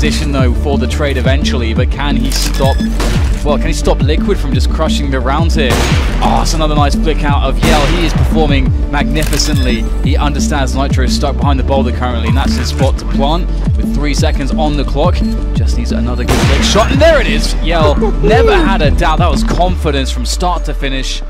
position though for the trade eventually, but can he stop, well, can he stop Liquid from just crushing the rounds here? Oh, it's another nice flick out of yel. He is performing magnificently. He understands Nitro is stuck behind the boulder currently, and that's his spot to plant with three seconds on the clock. Just needs another good flick shot, and there it is. yel never had a doubt. That was confidence from start to finish.